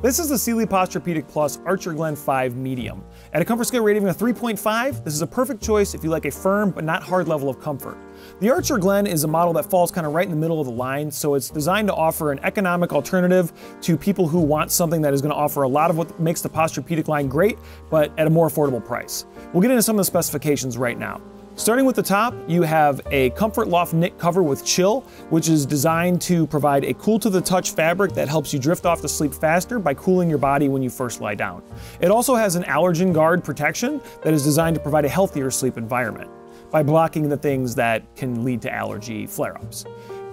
This is the Sealy Posturepedic Plus Archer Glen 5 Medium. At a comfort scale rating of 3.5, this is a perfect choice if you like a firm but not hard level of comfort. The Archer Glen is a model that falls kind of right in the middle of the line, so it's designed to offer an economic alternative to people who want something that is going to offer a lot of what makes the Posturepedic line great, but at a more affordable price. We'll get into some of the specifications right now. Starting with the top, you have a Comfort Loft knit cover with chill, which is designed to provide a cool to the touch fabric that helps you drift off to sleep faster by cooling your body when you first lie down. It also has an allergen guard protection that is designed to provide a healthier sleep environment by blocking the things that can lead to allergy flare-ups.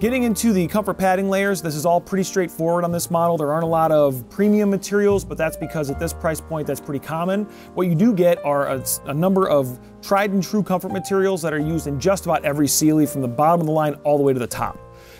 Getting into the comfort padding layers, this is all pretty straightforward on this model. There aren't a lot of premium materials, but that's because at this price point, that's pretty common. What you do get are a, a number of tried and true comfort materials that are used in just about every Sealy from the bottom of the line all the way to the top.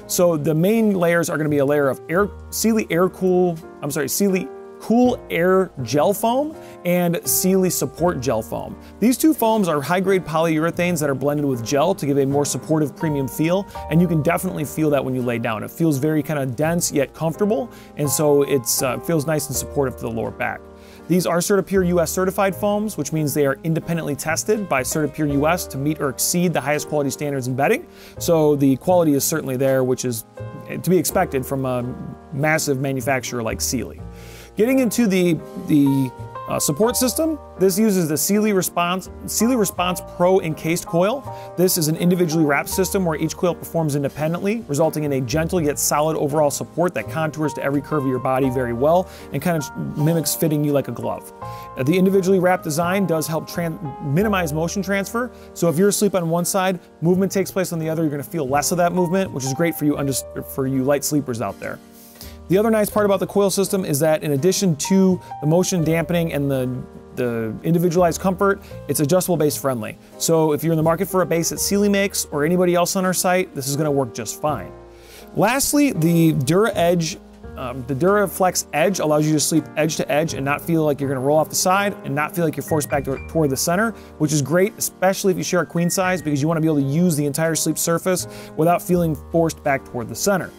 So the main layers are gonna be a layer of air, Sealy Air Cool, I'm sorry, Sealy Cool Air Gel Foam and Sealy Support Gel Foam. These two foams are high-grade polyurethanes that are blended with gel to give a more supportive premium feel, and you can definitely feel that when you lay down. It feels very kind of dense yet comfortable, and so it uh, feels nice and supportive to the lower back. These are CertaPure US certified foams, which means they are independently tested by CertaPure US to meet or exceed the highest quality standards in bedding. So the quality is certainly there, which is to be expected from a massive manufacturer like Sealy. Getting into the, the uh, support system, this uses the Sealy Response, Sealy Response Pro encased coil. This is an individually wrapped system where each coil performs independently, resulting in a gentle yet solid overall support that contours to every curve of your body very well and kind of mimics fitting you like a glove. Uh, the individually wrapped design does help minimize motion transfer. So if you're asleep on one side, movement takes place on the other, you're gonna feel less of that movement, which is great for you, for you light sleepers out there. The other nice part about the coil system is that in addition to the motion dampening and the, the individualized comfort, it's adjustable base friendly. So if you're in the market for a base that Sealy makes or anybody else on our site, this is gonna work just fine. Lastly, the Dura Edge um, the Duraflex Edge allows you to sleep edge to edge and not feel like you're gonna roll off the side and not feel like you're forced back to, toward the center, which is great, especially if you share a queen size because you wanna be able to use the entire sleep surface without feeling forced back toward the center.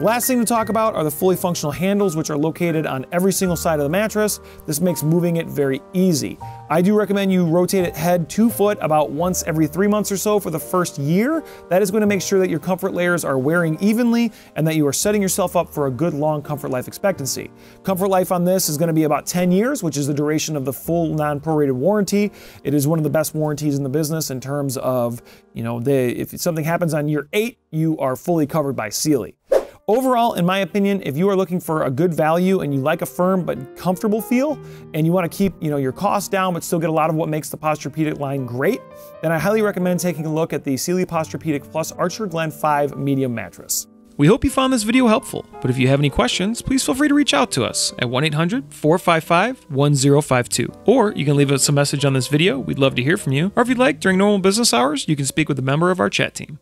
Last thing to talk about are the fully functional handles, which are located on every single side of the mattress. This makes moving it very easy. I do recommend you rotate it head to foot about once every three months or so for the first year. That is going to make sure that your comfort layers are wearing evenly and that you are setting yourself up for a good long comfort life expectancy. Comfort life on this is going to be about 10 years, which is the duration of the full non-prorated warranty. It is one of the best warranties in the business in terms of, you know, the, if something happens on year eight, you are fully covered by Sealy. Overall, in my opinion, if you are looking for a good value and you like a firm but comfortable feel, and you want to keep you know your costs down but still get a lot of what makes the Posturepedic line great, then I highly recommend taking a look at the Sealy Posturepedic Plus Archer Glen 5 medium mattress. We hope you found this video helpful, but if you have any questions, please feel free to reach out to us at 1-800-455-1052. Or you can leave us a message on this video, we'd love to hear from you. Or if you'd like, during normal business hours, you can speak with a member of our chat team.